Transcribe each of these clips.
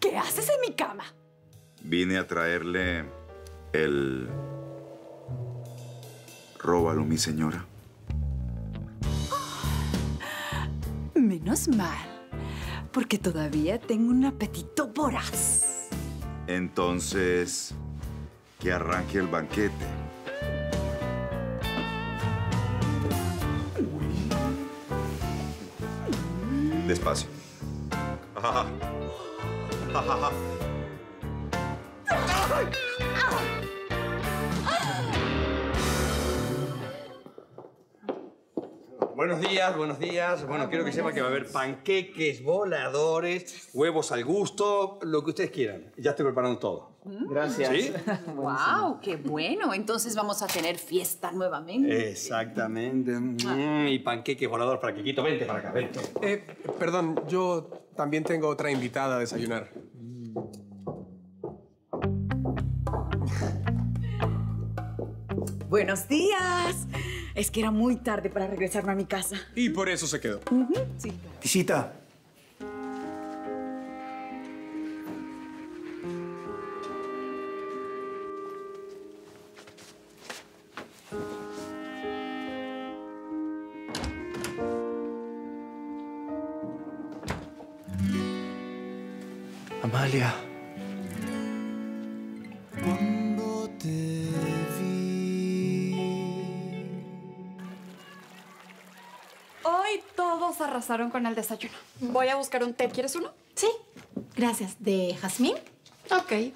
¿Qué haces en mi cama? Vine a traerle el... Róbalo, mi señora. Menos mal, porque todavía tengo un apetito voraz. Entonces, que arranque el banquete. Despacio. Buenos días, buenos días. Bueno, quiero que sepa que va a haber panqueques, voladores, huevos al gusto, lo que ustedes quieran. Ya estoy preparando todo. Gracias. ¿Sí? ¡Wow! ¡Qué bueno! Entonces vamos a tener fiesta nuevamente. Exactamente. Mm, y panqueques voladores para Kikito. Vente para acá, vente. Eh, perdón, yo también tengo otra invitada a desayunar. ¡Buenos días! Es que era muy tarde para regresarme a mi casa. Y por eso se quedó. Sí. Tisita. Amalia. Arrasaron con el desayuno. Voy a buscar un té. ¿Quieres uno? Sí, gracias. ¿De jazmín? Ok.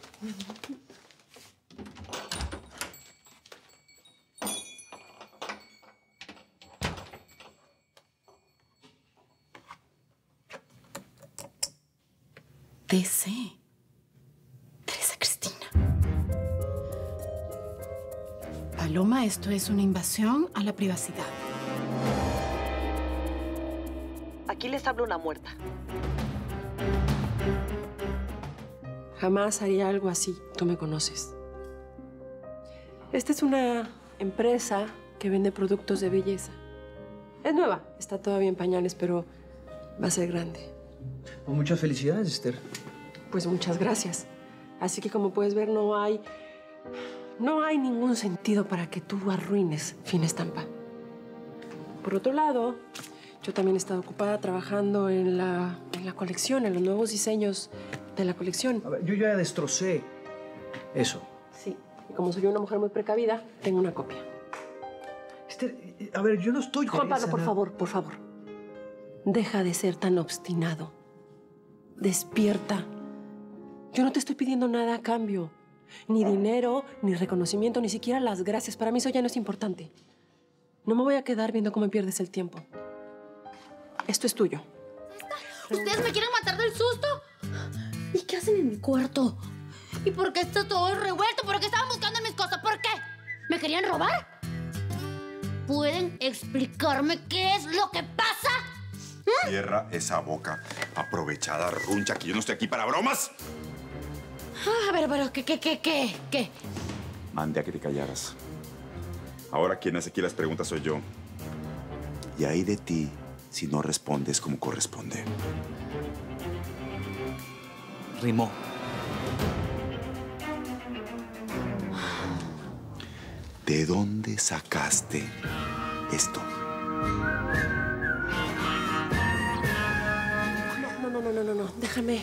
DC. Teresa Cristina. Paloma, esto es una invasión a la privacidad. Aquí les habla una muerta. Jamás haría algo así. Tú me conoces. Esta es una empresa que vende productos de belleza. Es nueva, está todavía en pañales, pero va a ser grande. Pues muchas felicidades, Esther. Pues muchas gracias. Así que como puedes ver, no hay. No hay ningún sentido para que tú arruines Fin Estampa. Por otro lado, yo también he estado ocupada trabajando en la, en la colección, en los nuevos diseños de la colección. A ver, yo ya destrocé eso. Sí. Y como soy una mujer muy precavida, tengo una copia. Esther, eh, a ver, yo no estoy... Juan Pablo, por favor, por favor. Deja de ser tan obstinado. Despierta. Yo no te estoy pidiendo nada a cambio. Ni dinero, ni reconocimiento, ni siquiera las gracias. Para mí eso ya no es importante. No me voy a quedar viendo cómo pierdes el tiempo. Esto es tuyo. ¿Ustedes me quieren matar del susto? ¿Y qué hacen en mi cuarto? ¿Y por qué está todo revuelto? ¿Por qué estaban buscando mis cosas? ¿Por qué? ¿Me querían robar? ¿Pueden explicarme qué es lo que pasa? Cierra esa boca. Aprovechada runcha, que yo no estoy aquí para bromas. Ah, a ver, pero ¿qué, qué, qué, qué? ¿Qué? Mande a que te callaras. Ahora quien hace aquí las preguntas soy yo. Y ahí de ti si no respondes como corresponde. Rimó. ¿De dónde sacaste esto? No, no, no, no, no, no. Déjame.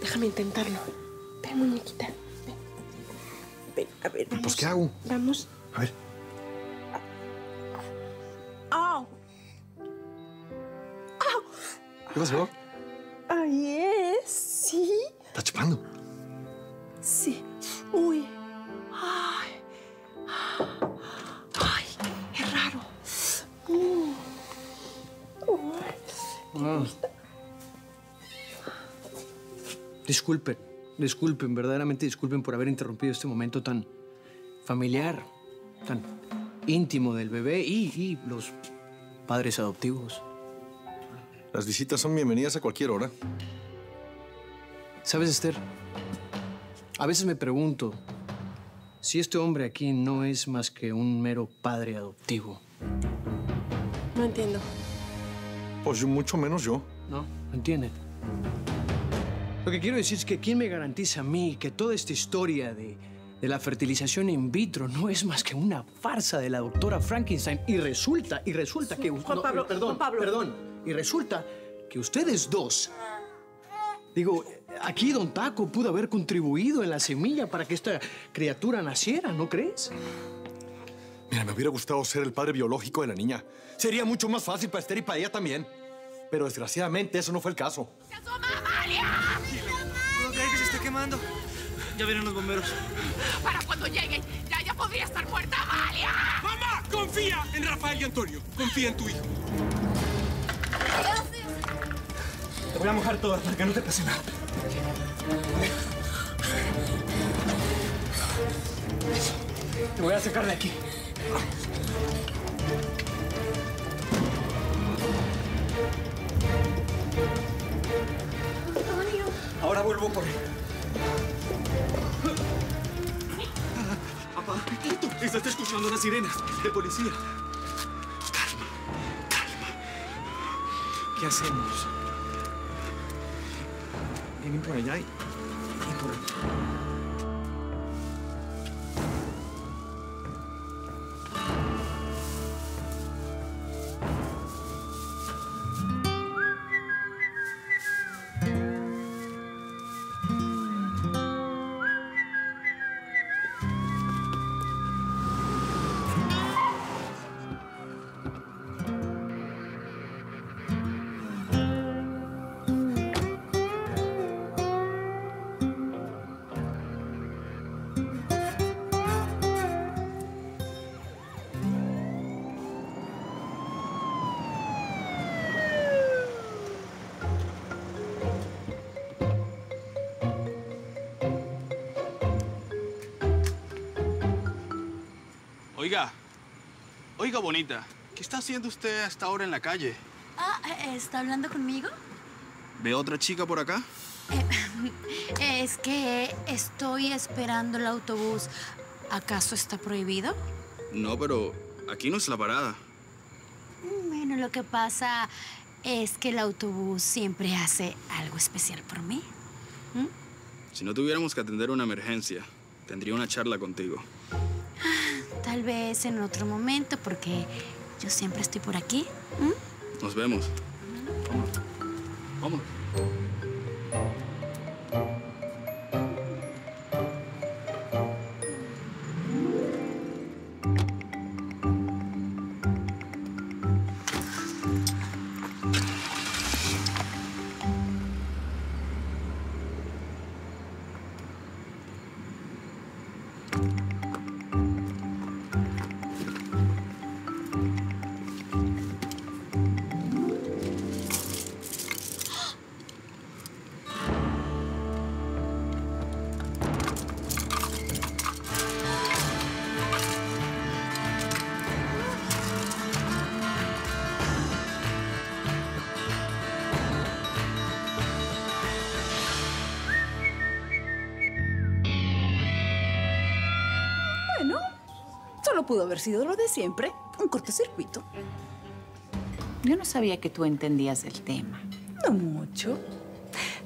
Déjame intentarlo. Ven, muñequita. Ven. Ven, a ver. Pues, vamos. ¿qué hago? Vamos. A ver. ¿Qué pasó? Ahí es. Sí. ¿Estás chupando? Sí. Uy. Ay. Ay, es raro. Mm. Uy. Disculpen, disculpen, verdaderamente disculpen por haber interrumpido este momento tan familiar, tan íntimo del bebé y, y los padres adoptivos. Las visitas son bienvenidas a cualquier hora. ¿Sabes, Esther? A veces me pregunto si este hombre aquí no es más que un mero padre adoptivo? No entiendo. Pues yo, mucho menos yo. ¿No? ¿Entiende? Lo que quiero decir es que ¿quién me garantiza a mí que toda esta historia de, de la fertilización in vitro no es más que una farsa de la doctora Frankenstein? Y resulta, y resulta que... Juan no, Pablo, perdón, Juan Pablo. perdón. Y resulta que ustedes dos... Digo, aquí Don Taco pudo haber contribuido en la semilla para que esta criatura naciera, ¿no crees? Mira, me hubiera gustado ser el padre biológico de la niña. Sería mucho más fácil para Esther y para ella también. Pero desgraciadamente eso no fue el caso. ¿Puedo creer que se esté quemando? Ya vienen los bomberos. Para cuando lleguen, ya, ya podría estar muerta Amalia. ¡Mamá! Confía en Rafael y Antonio. Confía en tu hijo. Voy a mojar toda para que no te pase nada. Te voy a sacar de aquí. Ahora vuelvo por él. Papá, estás escuchando las sirenas de policía. Calma, calma. ¿Qué hacemos? you can 28. Oiga, oiga bonita, ¿qué está haciendo usted hasta ahora en la calle? Ah, eh, ¿está hablando conmigo? ¿Ve otra chica por acá? Es que estoy esperando el autobús. ¿Acaso está prohibido? No, pero aquí no es la parada. Bueno, lo que pasa es que el autobús siempre hace algo especial por mí. Si no tuviéramos que atender una emergencia, tendría una charla contigo. Tal vez en otro momento, porque yo siempre estoy por aquí. ¿m? Nos vemos. Vamos. Bueno, solo pudo haber sido lo de siempre, un cortocircuito. Yo no sabía que tú entendías el tema. No mucho,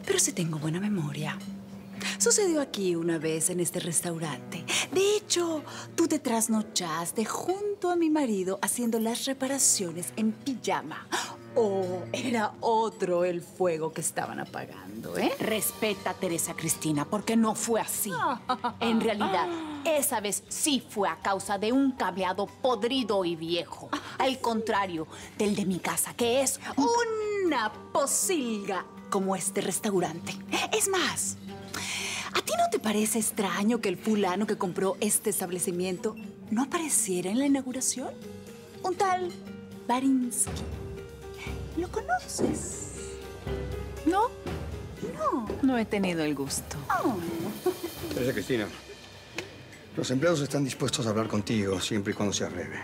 pero sí tengo buena memoria. Sucedió aquí una vez en este restaurante. De hecho, tú te trasnochaste junto a mi marido haciendo las reparaciones en pijama. O era otro el fuego que estaban apagando, ¿eh? Respeta Teresa Cristina, porque no fue así. En realidad, esa vez sí fue a causa de un cableado podrido y viejo. Al contrario del de mi casa, que es Una posilga como este restaurante. Es más, ¿a ti no te parece extraño que el fulano que compró este establecimiento no apareciera en la inauguración? Un tal Barinsky. ¿Lo conoces? ¿No? No. No he tenido el gusto. Teresa Cristina, los empleados están dispuestos a hablar contigo siempre y cuando sea breve.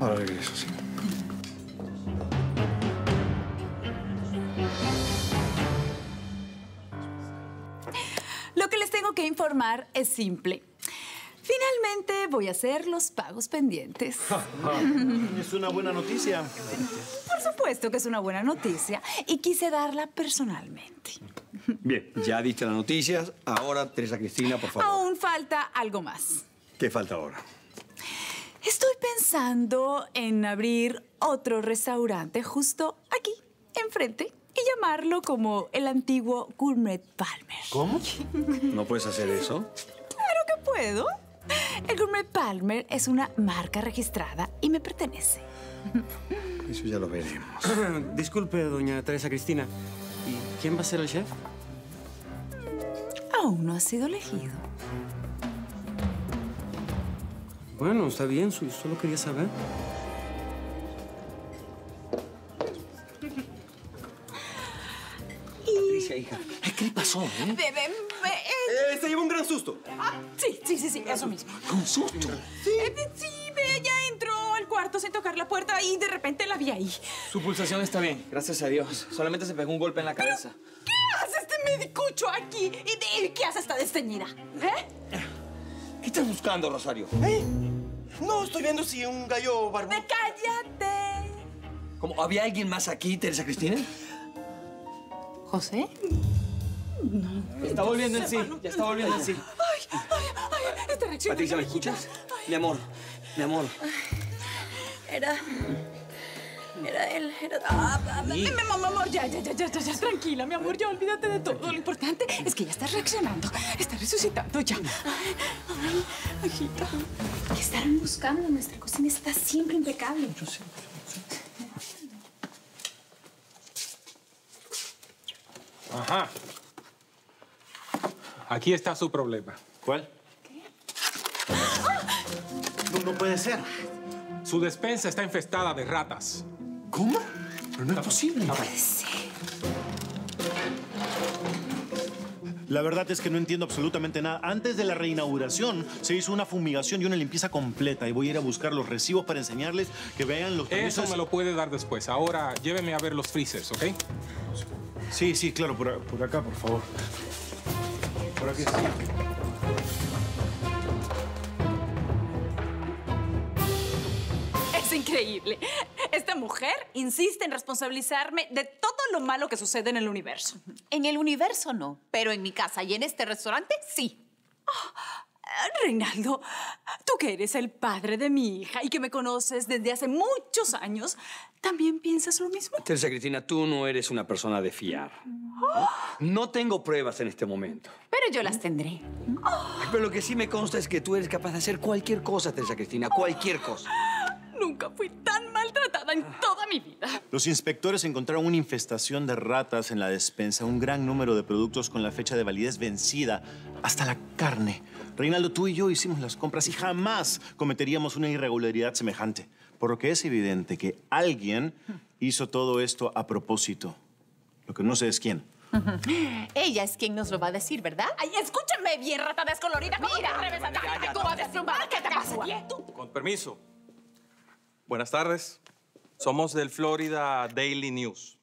Ahora regreso, sí. Lo que les tengo que informar es simple. Voy a hacer los pagos pendientes. Es una buena noticia. Por supuesto que es una buena noticia y quise darla personalmente. Bien, ya diste las noticias. Ahora, Teresa Cristina, por favor. Aún falta algo más. ¿Qué falta ahora? Estoy pensando en abrir otro restaurante justo aquí, enfrente, y llamarlo como el antiguo Gourmet Palmer. ¿Cómo? ¿No puedes hacer eso? Claro que puedo. El Gourmet Palmer es una marca registrada y me pertenece. Eso ya lo veremos. Disculpe, doña Teresa Cristina. ¿Y quién va a ser el chef? Aún no ha sido elegido. Bueno, está bien, solo quería saber. Patricia, hija. ¿Qué le pasó? eh? Bebé, Eh, se llevó un gran susto. Sí, sí, sí, sí, eso mismo. ¿Un susto? Sí, sí, ve, ella entró al cuarto sin tocar la puerta y de repente la vi ahí. Su pulsación está bien, gracias a Dios. Solamente se pegó un golpe en la cabeza. ¿Qué hace este medicucho aquí? ¿Y de- qué hace esta desteñida? ¿Eh? ¿Qué estás buscando, Rosario? ¿Eh? No, estoy viendo si un gallo barbón. ¡Cállate! ¿Cómo? ¿Había alguien más aquí, Teresa Cristina? ¿José? Ya está volviendo en sí, ya está volviendo en sí. Ay, ay, ay, esta reacción. Patricia, ¿me escuchas? Mi amor, mi amor. Era. Era él, era. Ah, ah, Sí. mi amor, amor, ya, ya, ya, ya, ya, ya, tranquila, mi amor, ya olvídate de todo. Lo importante es que ya está reaccionando, está resucitando ya. Ay, ay, hijita. ¿Qué estarán buscando? Nuestra cocina está siempre impecable. Yo sé. Ajá. Aquí está su problema. ¿Cuál? No, no puede ser. Su despensa está infestada de ratas. ¿Cómo? Pero no es posible. La verdad es que no entiendo absolutamente nada. Antes de la reinauguración se hizo una fumigación y una limpieza completa y voy a ir a buscar los recibos para enseñarles que vean los Eso permisos. me lo puede dar después. Ahora lléveme a ver los freezers, ¿ok? Sí, sí, claro, por, por acá, por favor. Por aquí sí. Es increíble. Esta mujer insiste en responsabilizarme de todo lo malo que sucede en el universo. En el universo no, pero en mi casa y en este restaurante sí. Ah, Reinaldo, tú que eres el padre de mi hija y que me conoces desde hace muchos años, ¿también piensas lo mismo? Teresa Cristina, tú no eres una persona de fiar. ¿no? No tengo pruebas en este momento. Pero yo las tendré. Pero lo que sí me consta es que tú eres capaz de hacer cualquier cosa, Teresa Cristina, cualquier cosa. Nunca fui tan maltratada en toda mi vida. Los inspectores encontraron una infestación de ratas en la despensa, un gran número de productos con la fecha de validez vencida, hasta la carne. Reinaldo, tú y yo hicimos las compras y jamás cometeríamos una irregularidad semejante. Por lo que es evidente que alguien hizo todo esto a propósito. Lo que no sé es quién. Ella es quien nos lo va a decir, ¿verdad? Ay, escúchame bien, rata descolorida. ¿Cómo Mira, te atreves a ya, ya, tú ya, vas a ya, deslumbar? ¿Qué te pasa? Con permiso. Buenas tardes. Somos del Florida Daily News.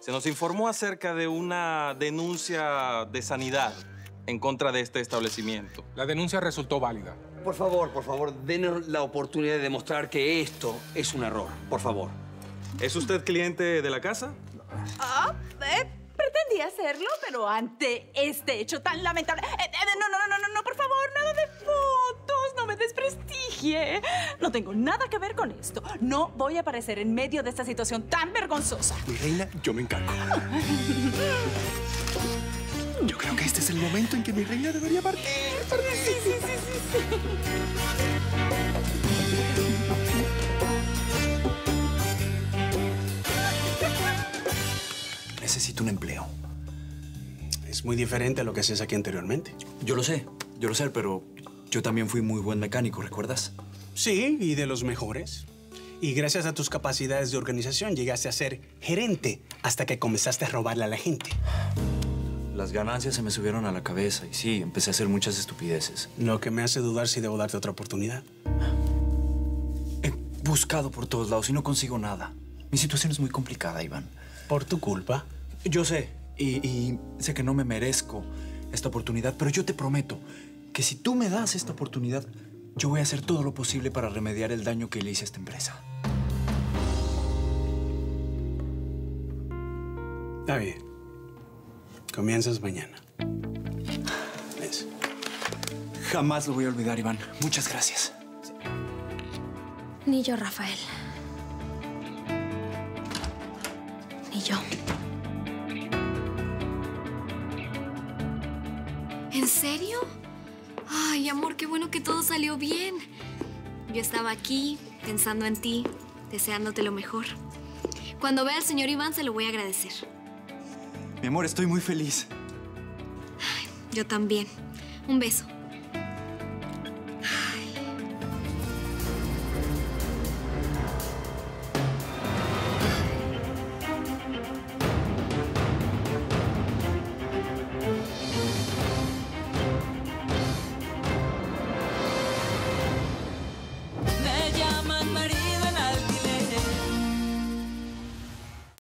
Se nos informó acerca de una denuncia de sanidad en contra de este establecimiento. La denuncia resultó válida. Por favor, por favor, denos la oportunidad de demostrar que esto es un error. Por favor. ¿Es usted cliente de la casa? Ah, eh, pretendía hacerlo, pero ante este hecho tan lamentable. Eh, eh, no, no, no, no, no, por favor, nada de fotos, no me desprestigie. No tengo nada que ver con esto. No voy a aparecer en medio de esta situación tan vergonzosa. Mi reina, yo me encargo. Yo creo que este es el momento en que mi reina debería partir. Sí, sí, sí, sí, sí. Necesito un empleo. Es muy diferente a lo que hacías aquí anteriormente. Yo lo sé, yo lo sé, pero yo también fui muy buen mecánico, ¿recuerdas? Sí, y de los mejores. Y gracias a tus capacidades de organización llegaste a ser gerente hasta que comenzaste a robarle a la gente. Las ganancias se me subieron a la cabeza y sí, empecé a hacer muchas estupideces. Lo que me hace dudar si debo darte otra oportunidad. He buscado por todos lados y no consigo nada. Mi situación es muy complicada, Iván. ¿Por tu culpa? Yo sé, y, y sé que no me merezco esta oportunidad, pero yo te prometo que si tú me das esta oportunidad, yo voy a hacer todo lo posible para remediar el daño que le hice a esta empresa. Está bien. Comienzas mañana. ¿Ves? Jamás lo voy a olvidar, Iván. Muchas gracias. Ni yo, Rafael. Ni yo. ¿En serio? Ay, amor, qué bueno que todo salió bien. Yo estaba aquí, pensando en ti, deseándote lo mejor. Cuando vea al señor Iván, se lo voy a agradecer. Mi amor, estoy muy feliz. Yo también. Un beso.